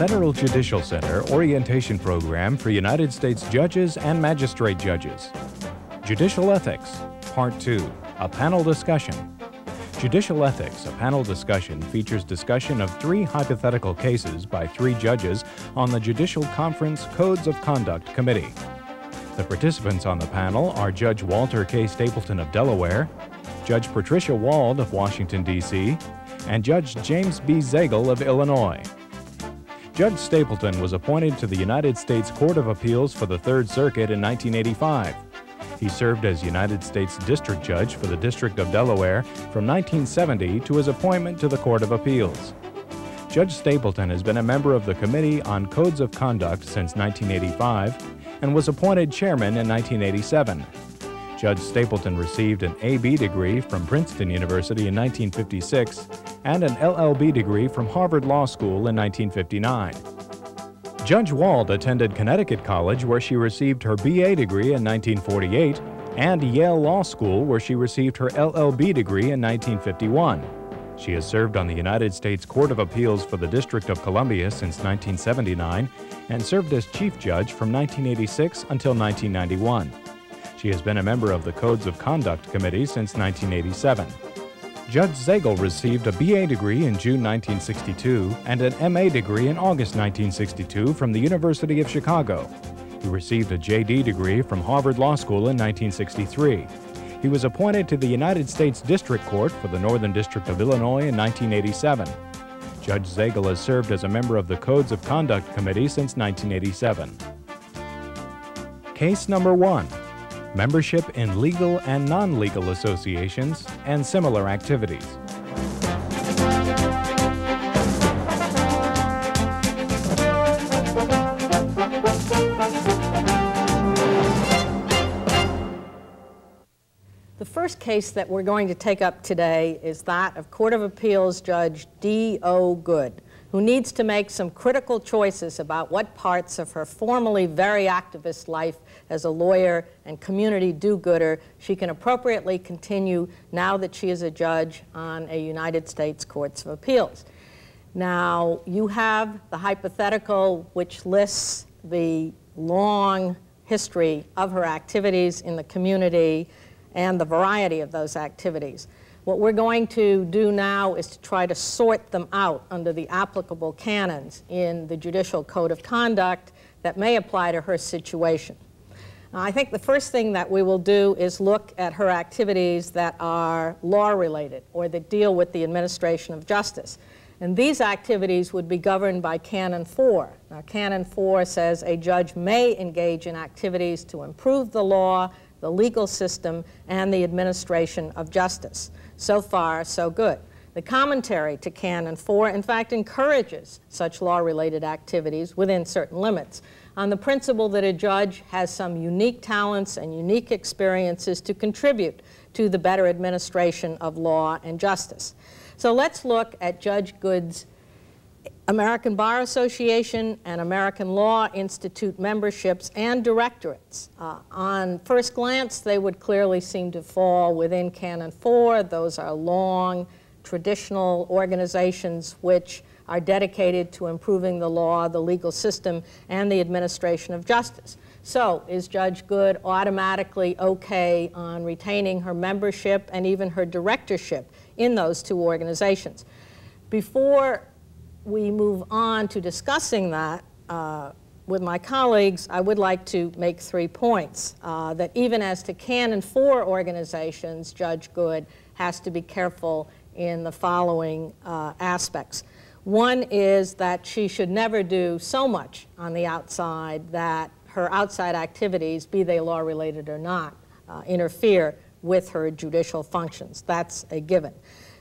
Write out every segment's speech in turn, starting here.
Federal Judicial Center orientation program for United States judges and magistrate judges. Judicial Ethics, Part 2, a panel discussion. Judicial Ethics, a panel discussion, features discussion of three hypothetical cases by three judges on the Judicial Conference Codes of Conduct Committee. The participants on the panel are Judge Walter K. Stapleton of Delaware, Judge Patricia Wald of Washington, D.C., and Judge James B. Zagel of Illinois. Judge Stapleton was appointed to the United States Court of Appeals for the Third Circuit in 1985. He served as United States District Judge for the District of Delaware from 1970 to his appointment to the Court of Appeals. Judge Stapleton has been a member of the Committee on Codes of Conduct since 1985 and was appointed chairman in 1987. Judge Stapleton received an AB degree from Princeton University in 1956 and an LLB degree from Harvard Law School in 1959. Judge Wald attended Connecticut College where she received her BA degree in 1948 and Yale Law School where she received her LLB degree in 1951. She has served on the United States Court of Appeals for the District of Columbia since 1979 and served as Chief Judge from 1986 until 1991. She has been a member of the Codes of Conduct Committee since 1987. Judge Zagel received a BA degree in June 1962 and an MA degree in August 1962 from the University of Chicago. He received a JD degree from Harvard Law School in 1963. He was appointed to the United States District Court for the Northern District of Illinois in 1987. Judge Zagel has served as a member of the Codes of Conduct Committee since 1987. Case number one membership in legal and non legal associations, and similar activities. The first case that we're going to take up today is that of Court of Appeals Judge D.O. Good who needs to make some critical choices about what parts of her formerly very activist life as a lawyer and community do-gooder she can appropriately continue now that she is a judge on a United States Courts of Appeals. Now, you have the hypothetical which lists the long history of her activities in the community and the variety of those activities. What we're going to do now is to try to sort them out under the applicable canons in the Judicial Code of Conduct that may apply to her situation. I think the first thing that we will do is look at her activities that are law-related or that deal with the administration of justice. And these activities would be governed by Canon 4. Now, Canon 4 says a judge may engage in activities to improve the law, the legal system, and the administration of justice. So far, so good. The commentary to Canon 4, in fact, encourages such law-related activities within certain limits on the principle that a judge has some unique talents and unique experiences to contribute to the better administration of law and justice. So let's look at Judge Good's American Bar Association and American Law Institute memberships and directorates. Uh, on first glance, they would clearly seem to fall within Canon 4. Those are long, traditional organizations which are dedicated to improving the law, the legal system, and the administration of justice. So is Judge Good automatically okay on retaining her membership and even her directorship in those two organizations? Before we move on to discussing that uh, with my colleagues, I would like to make three points. Uh, that even as to Canon 4 organizations, Judge Good has to be careful in the following uh, aspects. One is that she should never do so much on the outside that her outside activities, be they law related or not, uh, interfere with her judicial functions. That's a given.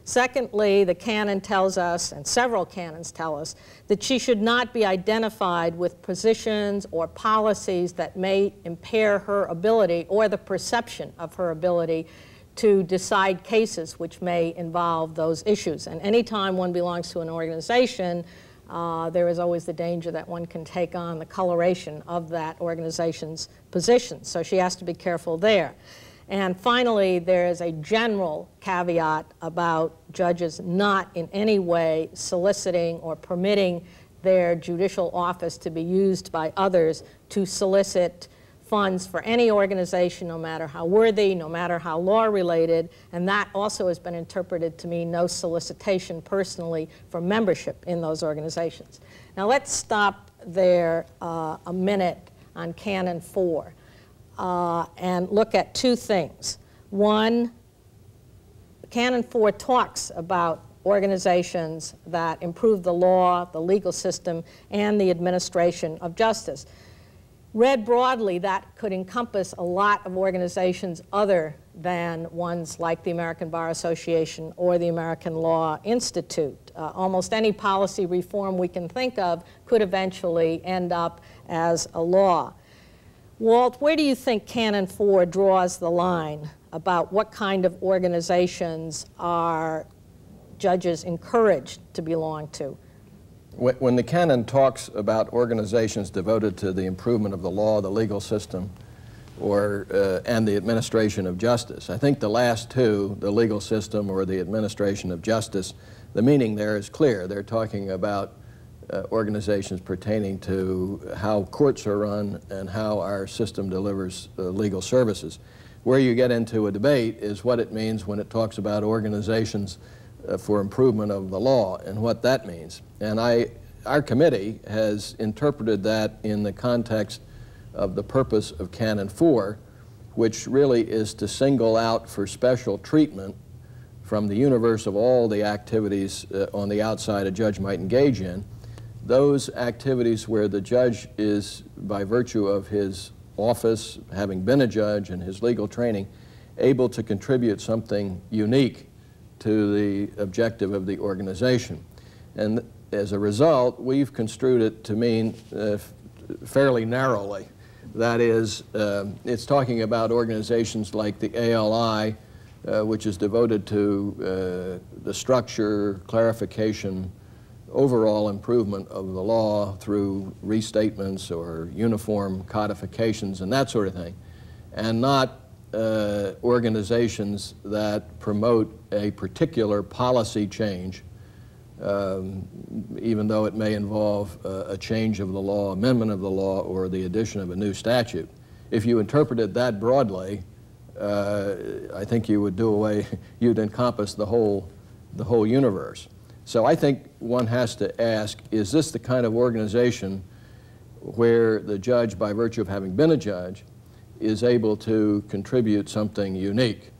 Secondly, the canon tells us, and several canons tell us, that she should not be identified with positions or policies that may impair her ability or the perception of her ability to decide cases which may involve those issues. And anytime one belongs to an organization, uh, there is always the danger that one can take on the coloration of that organization's position. So she has to be careful there. And finally, there is a general caveat about judges not in any way soliciting or permitting their judicial office to be used by others to solicit funds for any organization, no matter how worthy, no matter how law related, and that also has been interpreted to mean no solicitation personally for membership in those organizations. Now let's stop there uh, a minute on Canon 4 uh, and look at two things. One, Canon 4 talks about organizations that improve the law, the legal system, and the administration of justice. Read broadly, that could encompass a lot of organizations other than ones like the American Bar Association or the American Law Institute. Uh, almost any policy reform we can think of could eventually end up as a law. Walt, where do you think Canon 4 draws the line about what kind of organizations are judges encouraged to belong to? When the canon talks about organizations devoted to the improvement of the law, the legal system, or, uh, and the administration of justice, I think the last two, the legal system or the administration of justice, the meaning there is clear. They're talking about uh, organizations pertaining to how courts are run and how our system delivers uh, legal services. Where you get into a debate is what it means when it talks about organizations for improvement of the law and what that means. And I, our committee has interpreted that in the context of the purpose of Canon 4, which really is to single out for special treatment from the universe of all the activities uh, on the outside a judge might engage in, those activities where the judge is, by virtue of his office, having been a judge and his legal training, able to contribute something unique to the objective of the organization. And as a result, we've construed it to mean uh, fairly narrowly. That is, uh, it's talking about organizations like the ALI, uh, which is devoted to uh, the structure, clarification, overall improvement of the law through restatements or uniform codifications and that sort of thing, and not uh, organizations that promote a particular policy change, um, even though it may involve uh, a change of the law, amendment of the law, or the addition of a new statute. If you interpret it that broadly, uh, I think you would do away, you'd encompass the whole, the whole universe. So I think one has to ask, is this the kind of organization where the judge, by virtue of having been a judge, is able to contribute something unique.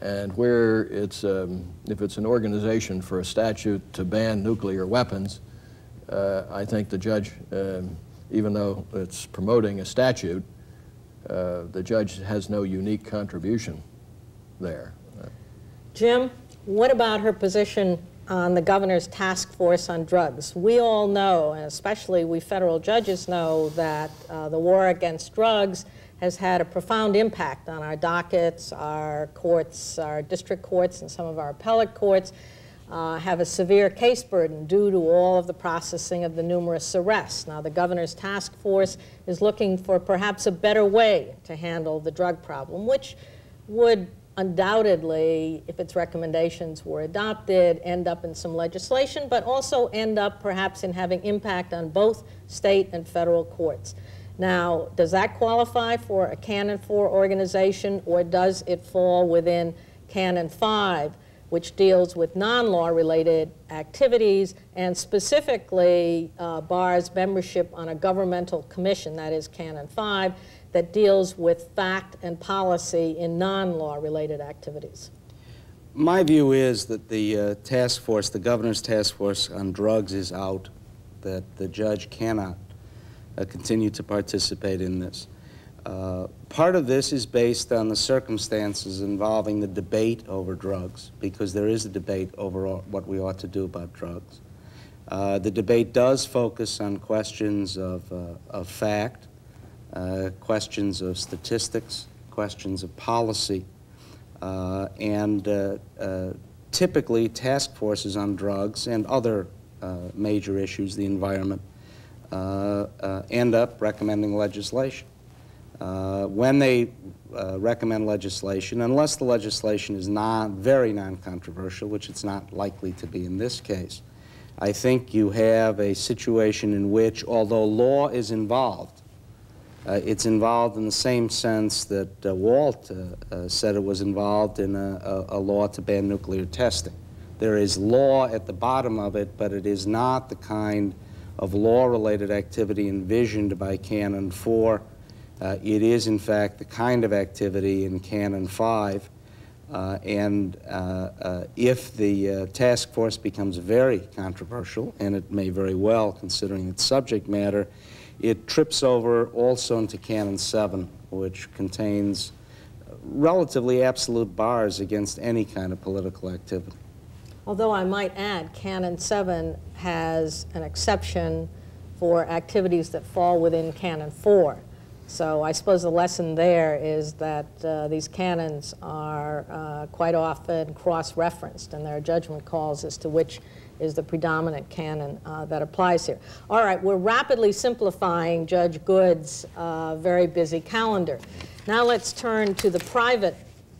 And where it's, um, if it's an organization for a statute to ban nuclear weapons, uh, I think the judge, um, even though it's promoting a statute, uh, the judge has no unique contribution there. Jim, what about her position on the governor's task force on drugs? We all know, and especially we federal judges know, that uh, the war against drugs has had a profound impact on our dockets, our courts, our district courts, and some of our appellate courts. Uh, have a severe case burden due to all of the processing of the numerous arrests. Now, the governor's task force is looking for perhaps a better way to handle the drug problem, which would undoubtedly, if its recommendations were adopted, end up in some legislation, but also end up perhaps in having impact on both state and federal courts. Now, does that qualify for a Canon 4 organization, or does it fall within Canon 5, which deals with non-law related activities and specifically uh, bars membership on a governmental commission, that is Canon 5, that deals with fact and policy in non-law related activities? My view is that the uh, task force, the governor's task force on drugs is out, that the judge cannot continue to participate in this. Uh, part of this is based on the circumstances involving the debate over drugs, because there is a debate over what we ought to do about drugs. Uh, the debate does focus on questions of, uh, of fact, uh, questions of statistics, questions of policy, uh, and typically task forces on drugs and other major issues, the environment, uh, uh, end up recommending legislation. Uh, when they recommend legislation, unless the legislation is non, very non-controversial, which it's not likely to be in this case, I think you have a situation in which, although law is involved, uh, it's involved in the same sense that uh, Walt uh, uh, said it was involved in a, a, a law to ban nuclear testing. There is law at the bottom of it, but it is not the kind of law-related activity envisioned by Canon 4. Uh, it is, in fact, the kind of activity in Canon 5. Uh, and uh, uh if the uh, task force becomes very controversial, and it may very well, considering its subject matter, it trips over also into Canon 7, which contains relatively absolute bars against any kind of political activity. Although I might add, Canon 7 has an exception for activities that fall within Canon 4. So I suppose the lesson there is that uh, these canons are uh, quite often cross-referenced, and there are judgment calls as to which is the predominant canon uh, that applies here. All right, we're rapidly simplifying Judge Good's uh, very busy calendar. Now let's turn to the private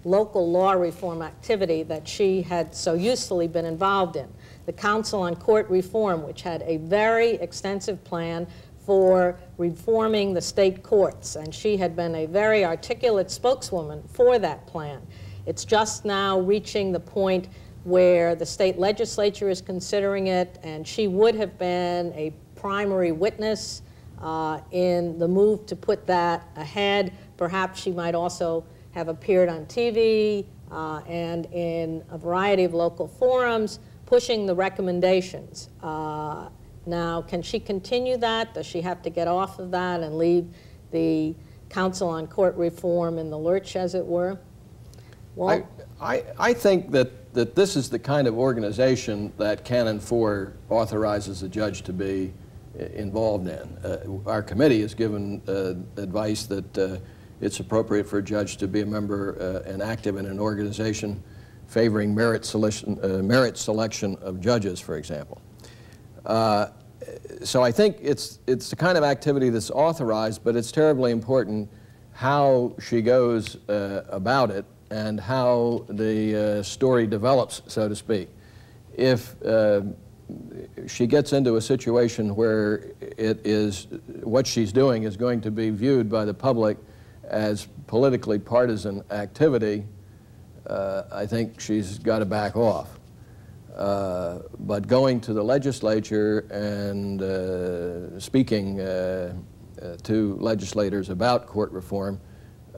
local law reform activity that she had so usefully been involved in. The Council on Court Reform, which had a very extensive plan for reforming the state courts, and she had been a very articulate spokeswoman for that plan. It's just now reaching the point where the state legislature is considering it, and she would have been a primary witness uh, in the move to put that ahead. Perhaps she might also have appeared on TV uh, and in a variety of local forums pushing the recommendations. Uh, now, can she continue that? Does she have to get off of that and leave the Council on Court Reform in the lurch, as it were? Well, I, I, I think that, that this is the kind of organization that Canon 4 authorizes a judge to be uh, involved in. Uh, our committee has given uh, advice that uh, it's appropriate for a judge to be a member uh, and active in an organization favoring merit selection, uh, merit selection of judges, for example. Uh, so I think it's, it's the kind of activity that's authorized, but it's terribly important how she goes uh, about it and how the uh, story develops, so to speak. If uh, she gets into a situation where it is, what she's doing is going to be viewed by the public as politically partisan activity, uh, I think she's got to back off. Uh, but going to the legislature and uh, speaking uh, uh, to legislators about court reform,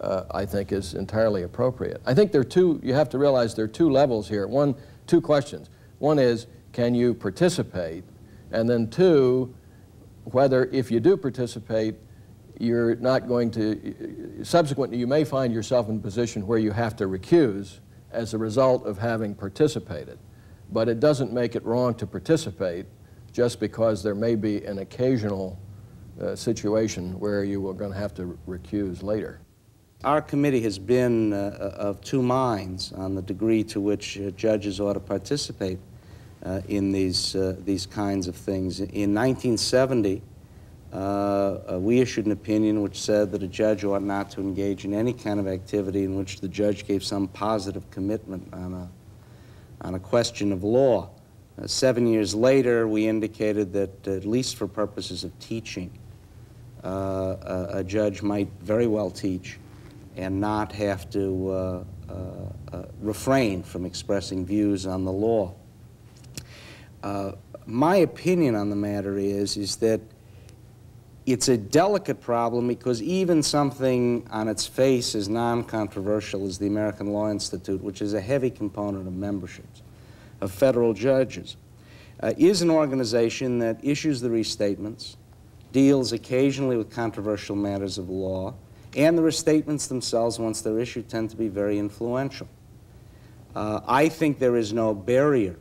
uh, I think is entirely appropriate. I think there are two, you have to realize there are two levels here. One, two questions. One is, can you participate? And then two, whether if you do participate, you're not going to, subsequently, you may find yourself in a position where you have to recuse as a result of having participated. But it doesn't make it wrong to participate just because there may be an occasional uh, situation where you are going to have to recuse later. Our committee has been uh, of two minds on the degree to which uh, judges ought to participate uh, in these, uh, these kinds of things. In 1970, uh, uh, we issued an opinion which said that a judge ought not to engage in any kind of activity in which the judge gave some positive commitment on a, on a question of law. Uh, seven years later, we indicated that, at least for purposes of teaching, uh, a, a, judge might very well teach and not have to uh, uh, refrain from expressing views on the law. my opinion on the matter is, is that it's a delicate problem because even something on its face as non-controversial as the American Law Institute, which is a heavy component of memberships of federal judges, uh, is an organization that issues the restatements, deals occasionally with controversial matters of law, and the restatements themselves, once they're issued, tend to be very influential. Uh, I think there is no barrier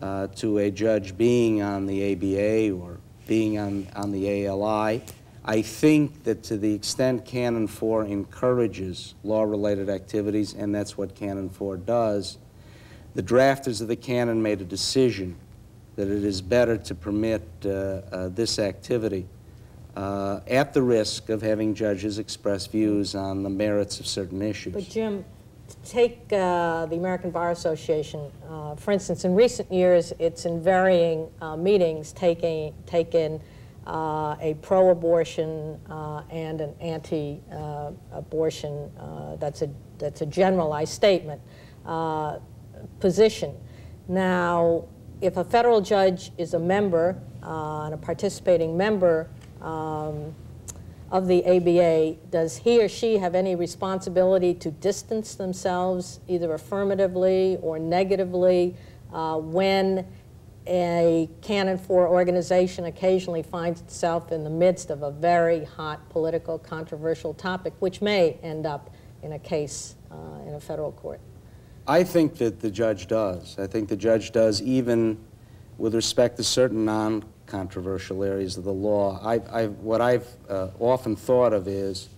uh, to a judge being on the ABA or being on, on the ALI. I think that to the extent Canon 4 encourages law-related activities, and that's what Canon 4 does, the drafters of the canon made a decision that it is better to permit uh, uh, this activity uh, at the risk of having judges express views on the merits of certain issues. But Jim, take uh, the American Bar Association, uh, for instance, in recent years, it's in varying uh, meetings taking, taken uh, a pro-abortion uh, and an anti-abortion, uh, that's, a, that's a generalized statement, position. Now, if a federal judge is a member and a participating member um, of the ABA, does he or she have any responsibility to distance themselves either affirmatively or negatively uh, when a Canon 4 organization occasionally finds itself in the midst of a very hot political controversial topic, which may end up in a case uh, in a federal court? I think that the judge does. I think the judge does even with respect to certain non controversial areas of the law. I, I, what I've uh, often thought of is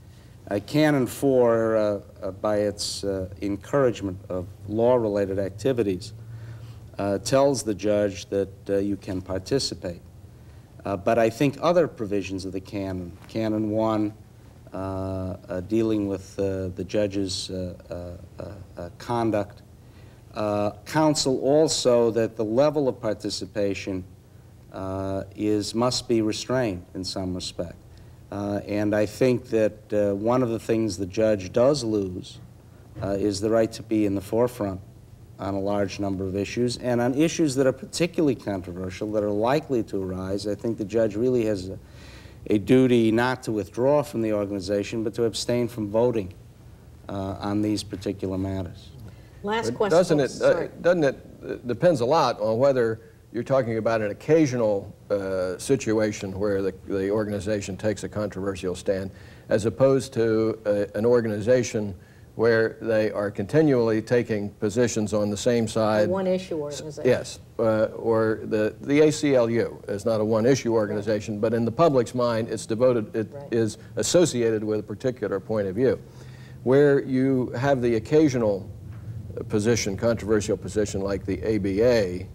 uh, Canon 4, uh, uh by its uh, encouragement of law-related activities, uh, tells the judge that you can participate. but I think other provisions of the canon, Canon 1, dealing with the judge's conduct, counsel also that the level of participation uh, is must be restrained in some respect. Uh, and I think that uh, one of the things the judge does lose uh, is the right to be in the forefront on a large number of issues. And on issues that are particularly controversial, that are likely to arise, I think the judge really has a, a duty not to withdraw from the organization, but to abstain from voting uh, on these particular matters. Last question. Doesn't it, uh, doesn't it, depends a lot on whether you're talking about an occasional uh, situation where the, the organization takes a controversial stand, as opposed to a, an organization where they are continually taking positions on the same side. A one-issue organization. Yes, uh, or the, the ACLU is not a one-issue organization, right. but in the public's mind, it's devoted, It right. is associated with a particular point of view. Where you have the occasional position, controversial position like the ABA,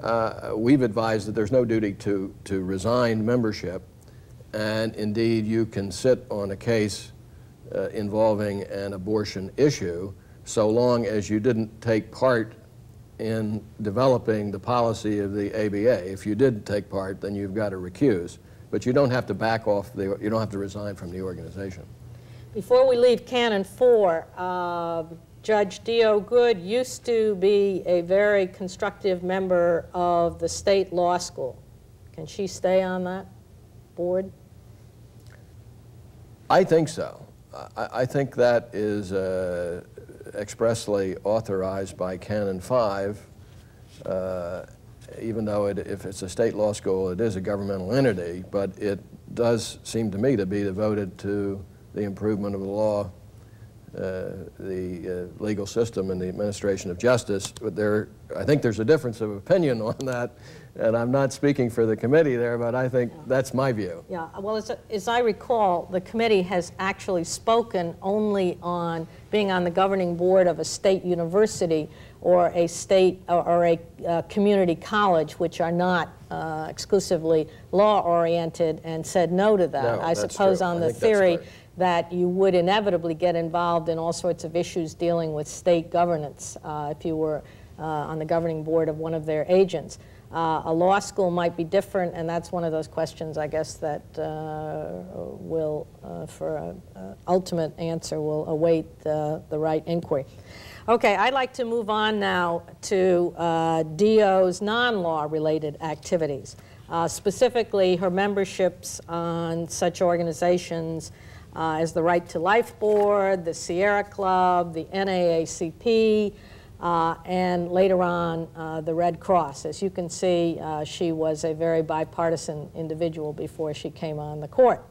uh, we've advised that there's no duty to, to resign membership, and indeed you can sit on a case uh, involving an abortion issue so long as you didn't take part in developing the policy of the ABA. If you did take part, then you've got to recuse. But you don't have to back off, the, you don't have to resign from the organization. Before we leave Canon 4, uh, Judge D.O. Good used to be a very constructive member of the state law school. Can she stay on that board? I think so. I, I think that is uh, expressly authorized by Canon 5. Uh, even though it, if it's a state law school, it is a governmental entity, but it does seem to me to be devoted to the improvement of the law the uh, legal system and the administration of justice. But there, I think there's a difference of opinion on that, and I'm not speaking for the committee there, but I think yeah. that's my view. Yeah, well, as, as I recall, the committee has actually spoken only on being on the governing board of a state university or a state or, or a uh, community college, which are not uh, exclusively law-oriented, and said no to that. No, I suppose true. on the theory that you would inevitably get involved in all sorts of issues dealing with state governance uh, if you were uh, on the governing board of one of their agents. Uh, a law school might be different, and that's one of those questions, I guess, that uh, will, uh, for an ultimate answer, will await the right inquiry. Okay, I'd like to move on now to uh, DO's non-law related activities, specifically her memberships on such organizations uh, as the Right to Life Board, the Sierra Club, the NAACP, uh, and later on uh, the Red Cross. As you can see, uh, she was a very bipartisan individual before she came on the court.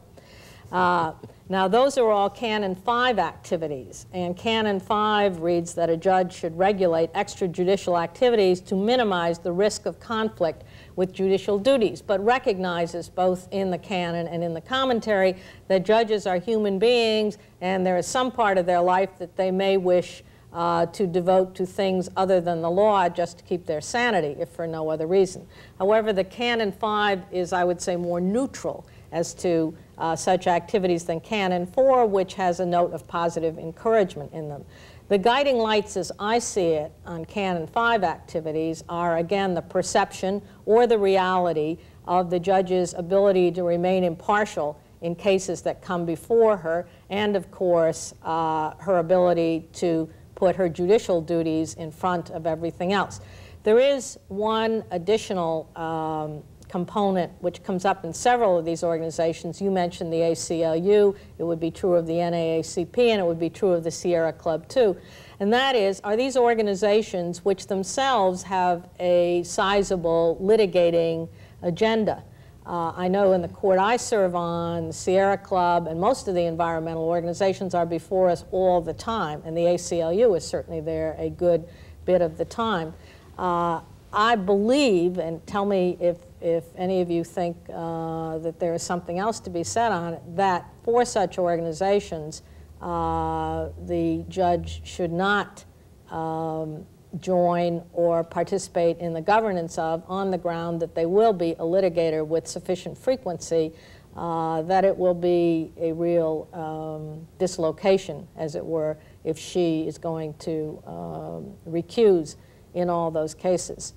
Uh, now, those are all Canon 5 activities, and Canon 5 reads that a judge should regulate extrajudicial activities to minimize the risk of conflict with judicial duties, but recognizes both in the canon and in the commentary that judges are human beings and there is some part of their life that they may wish uh, to devote to things other than the law just to keep their sanity, if for no other reason. However, the Canon 5 is, I would say, more neutral as to uh, such activities than Canon 4, which has a note of positive encouragement in them. The guiding lights, as I see it, on Canon 5 activities are, again, the perception or the reality of the judge's ability to remain impartial in cases that come before her, and, of course, uh, her ability to put her judicial duties in front of everything else. There is one additional um, component which comes up in several of these organizations. You mentioned the ACLU, it would be true of the NAACP, and it would be true of the Sierra Club too. And that is, are these organizations which themselves have a sizable litigating agenda? Uh, I know in the court I serve on, the Sierra Club and most of the environmental organizations are before us all the time, and the ACLU is certainly there a good bit of the time. Uh, I believe, and tell me if if any of you think uh, that there is something else to be said on it, that for such organizations, uh, the judge should not um, join or participate in the governance of on the ground that they will be a litigator with sufficient frequency uh, that it will be a real um, dislocation, as it were, if she is going to um, recuse in all those cases.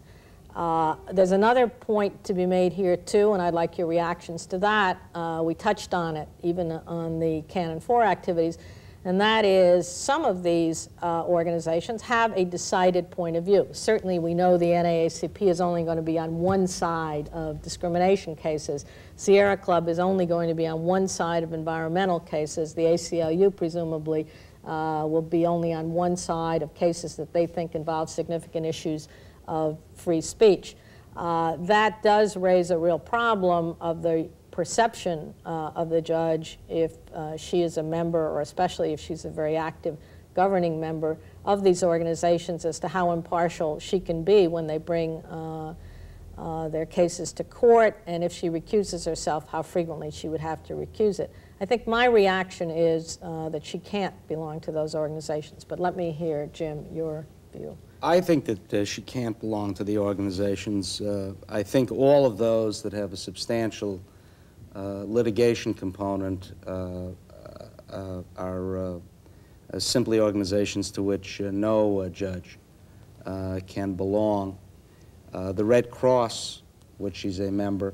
Uh, there's another point to be made here too, and I'd like your reactions to that. Uh, we touched on it even on the Canon 4 activities, and that is some of these uh, organizations have a decided point of view. Certainly we know the NAACP is only going to be on one side of discrimination cases. Sierra Club is only going to be on one side of environmental cases. The ACLU presumably uh, will be only on one side of cases that they think involve significant issues of free speech. Uh, that does raise a real problem of the perception uh, of the judge if uh, she is a member, or especially if she's a very active governing member of these organizations, as to how impartial she can be when they bring uh, uh, their cases to court, and if she recuses herself, how frequently she would have to recuse it. I think my reaction is uh, that she can't belong to those organizations, but let me hear, Jim, your view. I think that uh, she can't belong to the organizations. Uh, I think all of those that have a substantial uh, litigation component uh, uh, are uh, simply organizations to which no judge can belong. the Red Cross, which she's a member,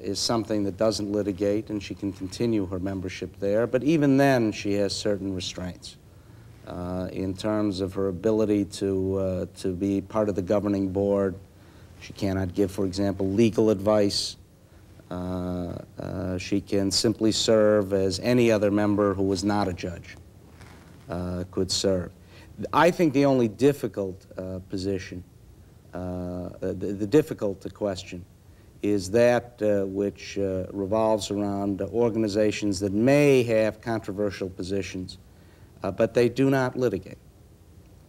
is something that doesn't litigate, and she can continue her membership there. But even then, she has certain restraints uh, in terms of her ability to, uh, to be part of the governing board. She cannot give, for example, legal advice. Uh, uh she can simply serve as any other member who was not a judge uh, could serve. I think the only difficult uh, position, the, the, difficult question, is that which revolves around organizations that may have controversial positions but they do not litigate.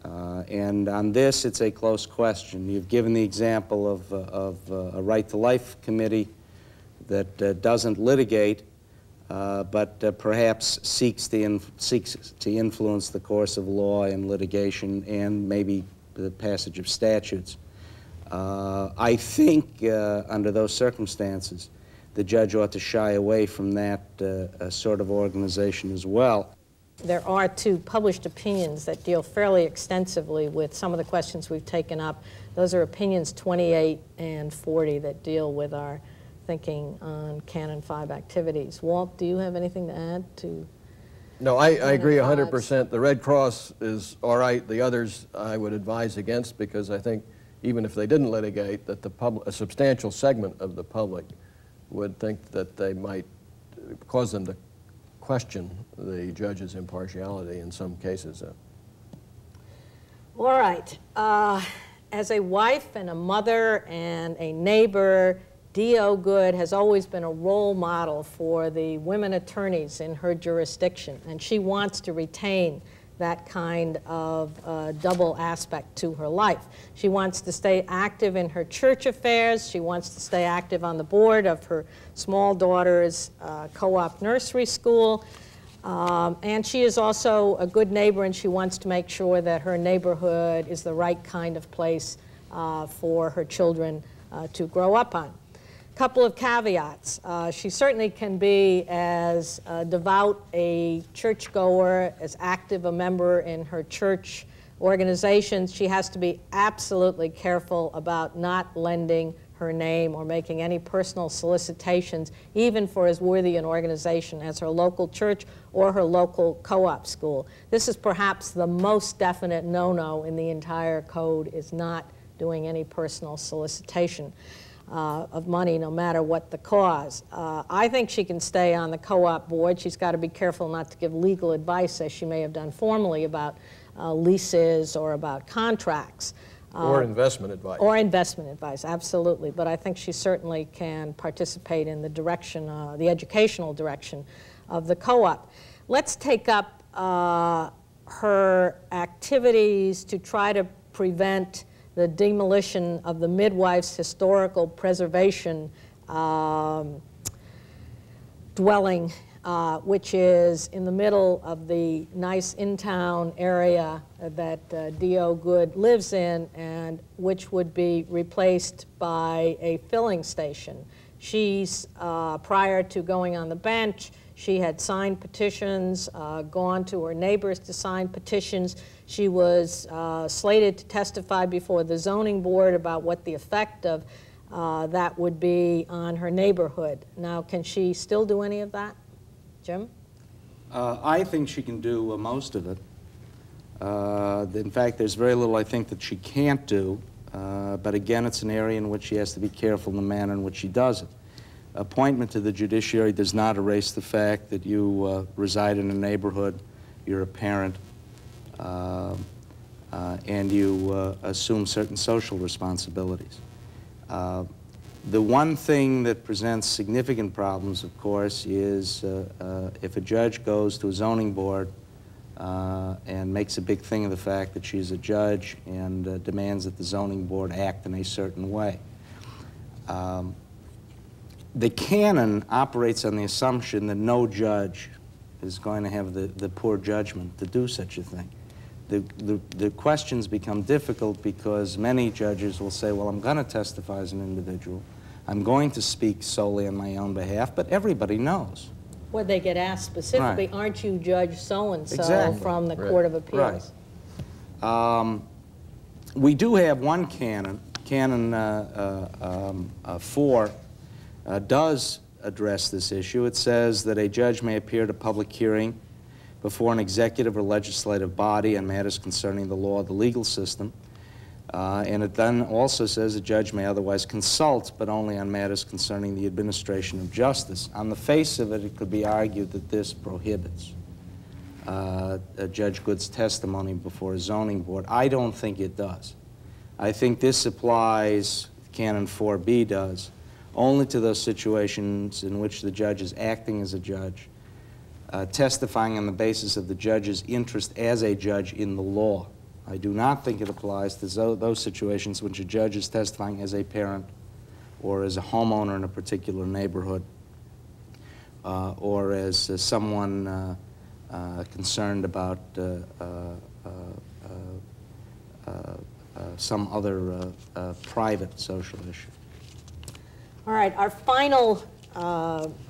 Uh, and on this, it's a close question. You've given the example of, uh, of uh, a right to life committee that uh, doesn't litigate, uh, but perhaps seeks seeks to influence the course of law and litigation and maybe the passage of statutes. I think under those circumstances, the judge ought to shy away from that sort of organization as well. There are two published opinions that deal fairly extensively with some of the questions we've taken up. Those are opinions 28 and 40 that deal with our thinking on Canon 5 activities. Walt, do you have anything to add to? No, I, I agree 100%. The Red Cross is all right. The others I would advise against because I think even if they didn't litigate, that the public, a substantial segment of the public would think that they might cause them to question the judge's impartiality in some cases. All right. Uh, as a wife and a mother and a neighbor, D.O. Good has always been a role model for the women attorneys in her jurisdiction, and she wants to retain that kind of uh, double aspect to her life. She wants to stay active in her church affairs. She wants to stay active on the board of her small daughter's uh, co-op nursery school. Um, and she is also a good neighbor and she wants to make sure that her neighborhood is the right kind of place uh, for her children uh, to grow up on. Couple of caveats. Uh, she certainly can be as uh, devout a churchgoer, as active a member in her church organizations. She has to be absolutely careful about not lending her name or making any personal solicitations, even for as worthy an organization as her local church or her local co-op school. This is perhaps the most definite no-no in the entire code is not doing any personal solicitation uh, of money, no matter what the cause. Uh, I think she can stay on the co-op board. She's got to be careful not to give legal advice, as she may have done formally, about uh, leases or about contracts. Or investment advice. Or investment advice, absolutely. But I think she certainly can participate in the direction, uh, the educational direction of the co-op. Let's take up uh, her activities to try to prevent the demolition of the midwife's historical preservation um, dwelling, uh, which is in the middle of the nice in-town area that uh, D.O. Good lives in, and which would be replaced by a filling station. She's, uh, prior to going on the bench, she had signed petitions, uh, gone to her neighbors to sign petitions. She was uh, slated to testify before the zoning board about what the effect of uh, that would be on her neighborhood. Now, can she still do any of that? Jim? Uh, I think she can do uh, most of it. Uh, in fact, there's very little I think that she can't do, uh, but again, it's an area in which she has to be careful in the manner in which she does it. Appointment to the judiciary does not erase the fact that you uh, reside in a neighborhood, you're a parent, and you uh, assume certain social responsibilities. Uh, the one thing that presents significant problems, of course, is uh, uh, if a judge goes to a zoning board uh, and makes a big thing of the fact that she's a judge and uh, demands that the zoning board act in a certain way. Um, the canon operates on the assumption that no judge is going to have the, the poor judgment to do such a thing. The, the, the questions become difficult because many judges will say, well, I'm going to testify as an individual. I'm going to speak solely on my own behalf, but everybody knows. Where they get asked specifically, Right. aren't you Judge so-and-so Exactly. from the Right. Court of Appeals? Um, we do have one canon, Canon uh, uh, um, uh, 4 uh, does address this issue. It says that a judge may appear at a public hearing before an executive or legislative body on matters concerning the law or the legal system. Uh, and it then also says a judge may otherwise consult, but only on matters concerning the administration of justice. On the face of it, it could be argued that this prohibits uh, Judge Good's testimony before a zoning board. I don't think it does. I think this applies, Canon 4B does, only to those situations in which the judge is acting as a judge, uh, testifying on the basis of the judge's interest as a judge in the law. I do not think it applies to those situations which a judge is testifying as a parent or as a homeowner in a particular neighborhood uh, or as uh, someone uh, uh, concerned about uh, some other private social issue. All right, our final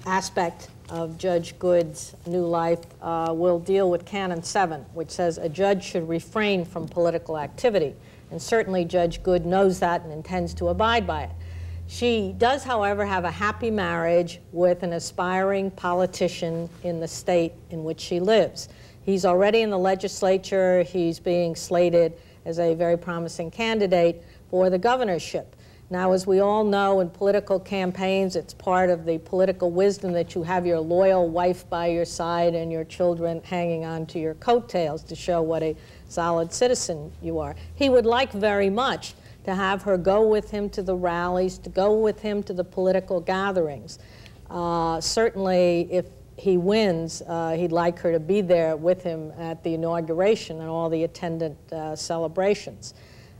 aspect of Judge Good's new life uh, will deal with Canon 7, which says a judge should refrain from political activity. And certainly Judge Good knows that and intends to abide by it. She does, however, have a happy marriage with an aspiring politician in the state in which she lives. He's already in the legislature. He's being slated as a very promising candidate for the governorship. Now, as we all know, in political campaigns, it's part of the political wisdom that you have your loyal wife by your side and your children hanging on to your coattails to show what a solid citizen you are. He would like very much to have her go with him to the rallies, to go with him to the political gatherings. Uh, certainly, if he wins, uh, he'd like her to be there with him at the inauguration and all the attendant uh, celebrations.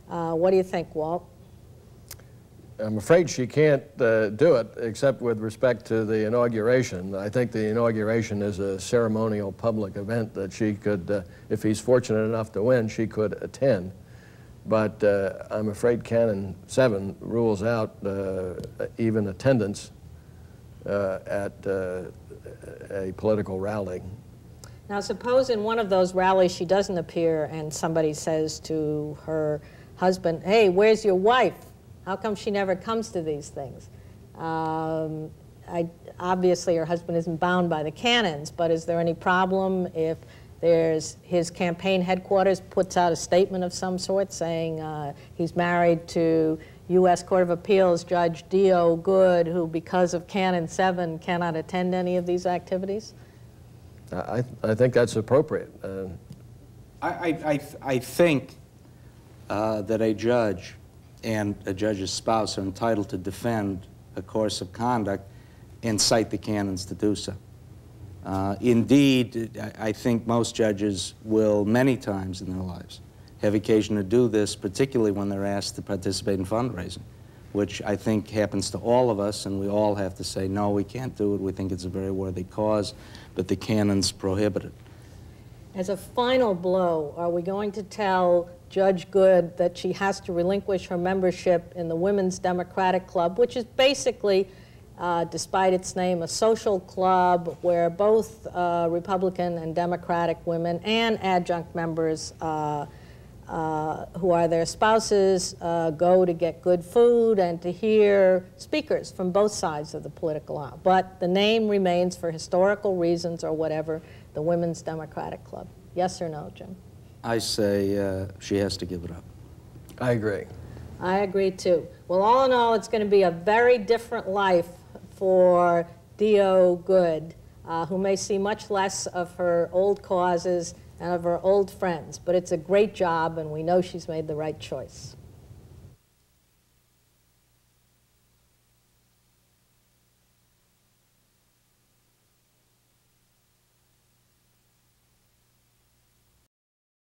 Uh, what do you think, Walt? I'm afraid she can't uh, do it except with respect to the inauguration. I think the inauguration is a ceremonial public event that she could, uh, if he's fortunate enough to win, she could attend. But uh, I'm afraid Canon 7 rules out uh, even attendance uh, at uh, a political rally. Now, suppose in one of those rallies she doesn't appear and somebody says to her husband, hey, where's your wife? How come she never comes to these things? Um, I, obviously, her husband isn't bound by the canons, but is there any problem if there's his campaign headquarters puts out a statement of some sort saying uh, he's married to U.S. Court of Appeals Judge D.O. Good, who, because of Canon 7, cannot attend any of these activities? I, I think that's appropriate. Uh, I, I, I, I think uh, that a judge and a judge's spouse are entitled to defend a course of conduct and cite the canons to do so. Uh, indeed, I, I think most judges will, many times in their lives, have occasion to do this, particularly when they're asked to participate in fundraising, which I think happens to all of us, and we all have to say, no, we can't do it. We think it's a very worthy cause, but the canons prohibit it. As a final blow, are we going to tell Judge Good that she has to relinquish her membership in the Women's Democratic Club, which is basically, uh, despite its name, a social club where both uh, Republican and Democratic women and adjunct members uh, uh who are their spouses uh, go to get good food and to hear speakers from both sides of the political aisle. But the name remains, for historical reasons or whatever, the Women's Democratic Club. Yes or no, Jim? I say uh, she has to give it up. I agree. I agree too. Well, all in all, it's going to be a very different life for Dio Good, uh, who may see much less of her old causes and of her old friends. But it's a great job, and we know she's made the right choice.